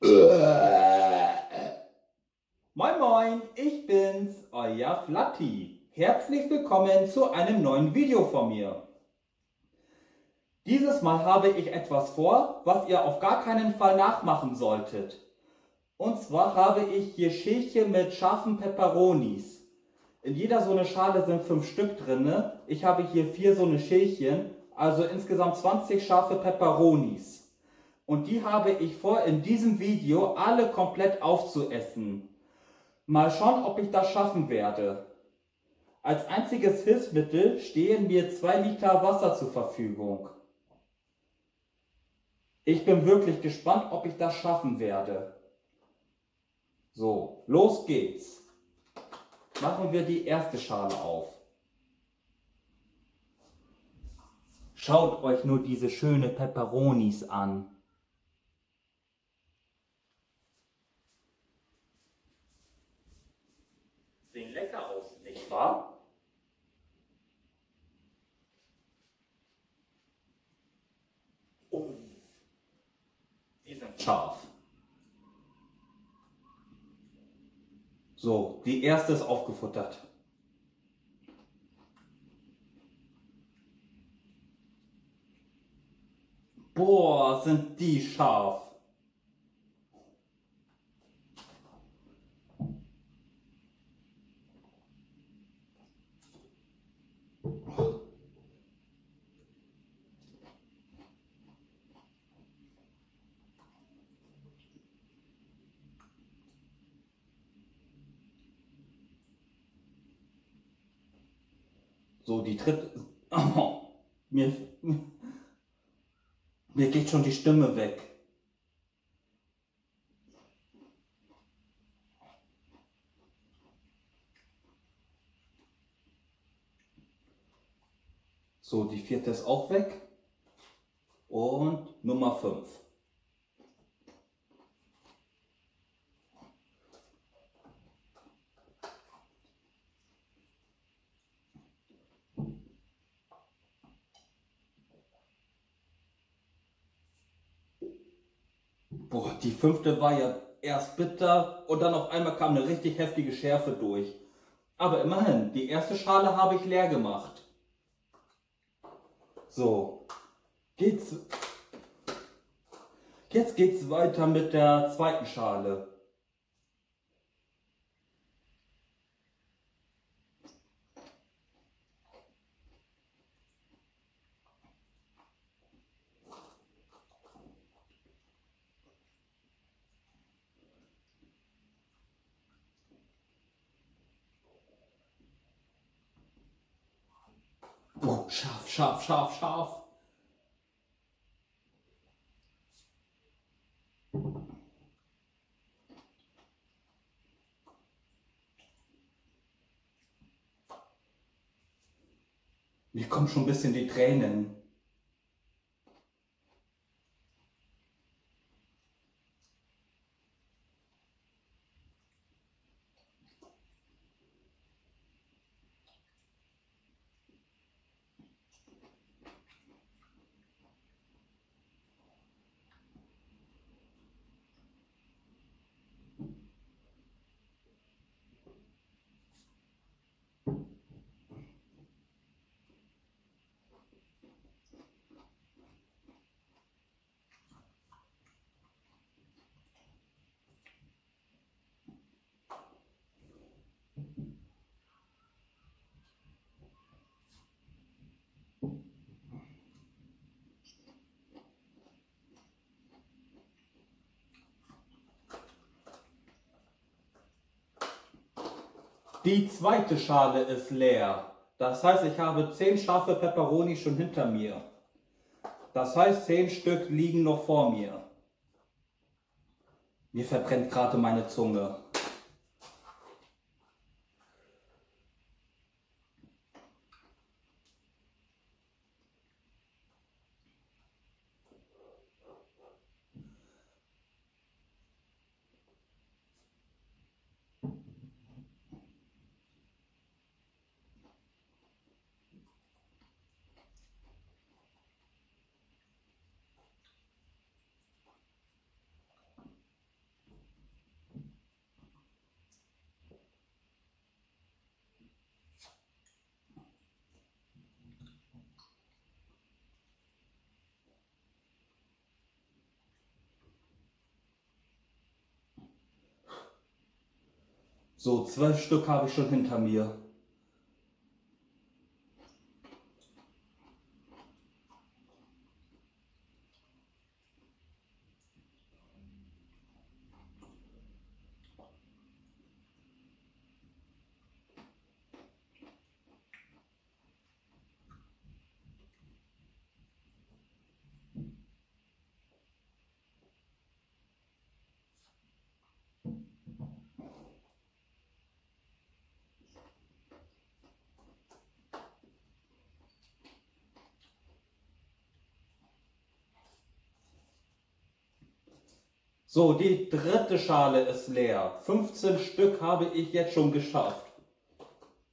Moin Moin, ich bin's, euer Flatti. Herzlich willkommen zu einem neuen Video von mir. Dieses Mal habe ich etwas vor, was ihr auf gar keinen Fall nachmachen solltet. Und zwar habe ich hier Schälchen mit scharfen Peperonis. In jeder so eine Schale sind fünf Stück drin. Ich habe hier vier so eine Schälchen, also insgesamt 20 scharfe Peperonis. Und die habe ich vor, in diesem Video alle komplett aufzuessen. Mal schauen, ob ich das schaffen werde. Als einziges Hilfsmittel stehen mir zwei Liter Wasser zur Verfügung. Ich bin wirklich gespannt, ob ich das schaffen werde. So, los geht's. Machen wir die erste Schale auf. Schaut euch nur diese schöne Peperonis an. Wahr? Oh, die sind scharf. So, die erste ist aufgefuttert. Boah, sind die scharf. So, die dritte. Oh, mir, mir geht schon die Stimme weg. So, die vierte ist auch weg. Und Nummer 5. Boah, die fünfte war ja erst bitter und dann auf einmal kam eine richtig heftige Schärfe durch. Aber immerhin, die erste Schale habe ich leer gemacht. So, geht's. Jetzt geht's weiter mit der zweiten Schale. Oh, scharf, scharf, scharf, scharf. Mir kommen schon ein bisschen die Tränen. Die zweite Schale ist leer. Das heißt, ich habe 10 scharfe Peperoni schon hinter mir. Das heißt, 10 Stück liegen noch vor mir. Mir verbrennt gerade meine Zunge. So, zwölf Stück habe ich schon hinter mir. So, die dritte Schale ist leer. 15 Stück habe ich jetzt schon geschafft.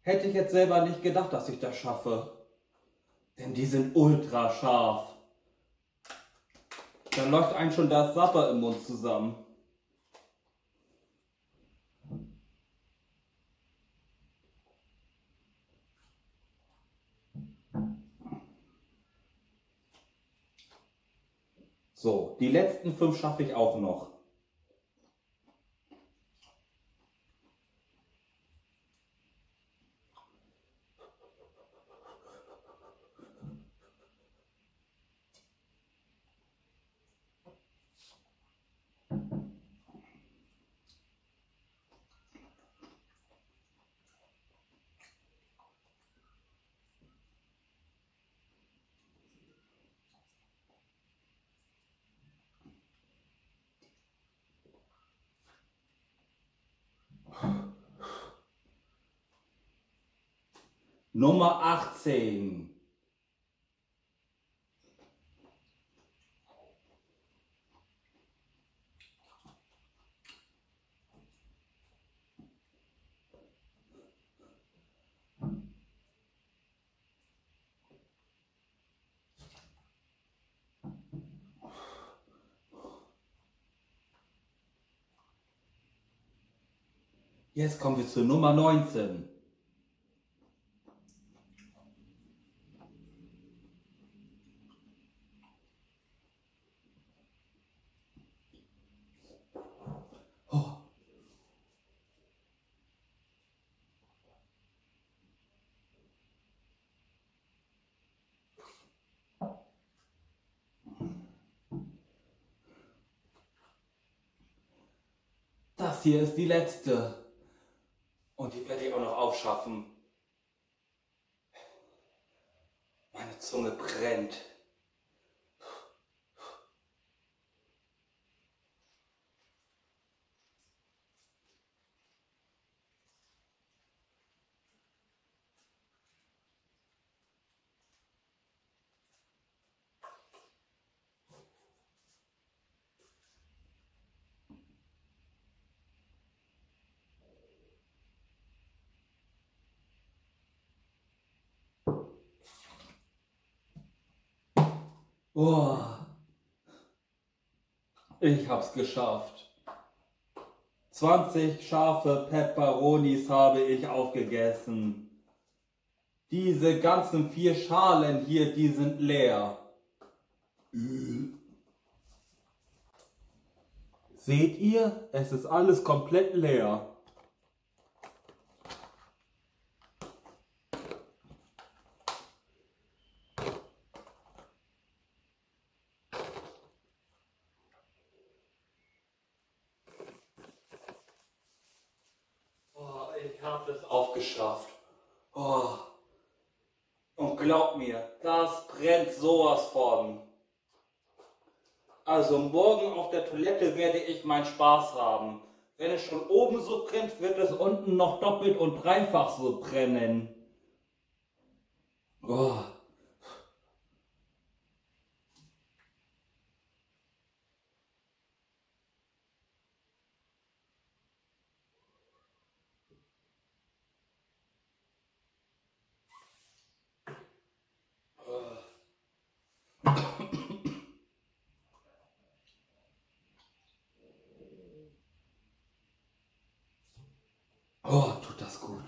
Hätte ich jetzt selber nicht gedacht, dass ich das schaffe. Denn die sind ultra scharf. Da läuft einem schon das Sapper im Mund zusammen. So, die letzten fünf schaffe ich auch noch. Nummer 18. Jetzt kommen wir zur Nummer 19. Das hier ist die letzte. Und die werde ich auch noch aufschaffen. Meine Zunge brennt. Oh, ich hab's geschafft. 20 scharfe Peperonis habe ich aufgegessen. Diese ganzen vier Schalen hier, die sind leer. Seht ihr? Es ist alles komplett leer. Aufgeschafft. Oh. Und glaub mir, das brennt sowas von. Also morgen auf der Toilette werde ich meinen Spaß haben. Wenn es schon oben so brennt, wird es unten noch doppelt und dreifach so brennen. Oh. Oh, tut das gut.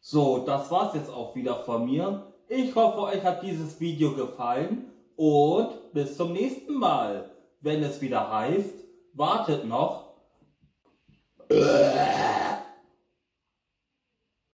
So, das war's jetzt auch wieder von mir. Ich hoffe, euch hat dieses Video gefallen und bis zum nächsten Mal, wenn es wieder heißt, wartet noch.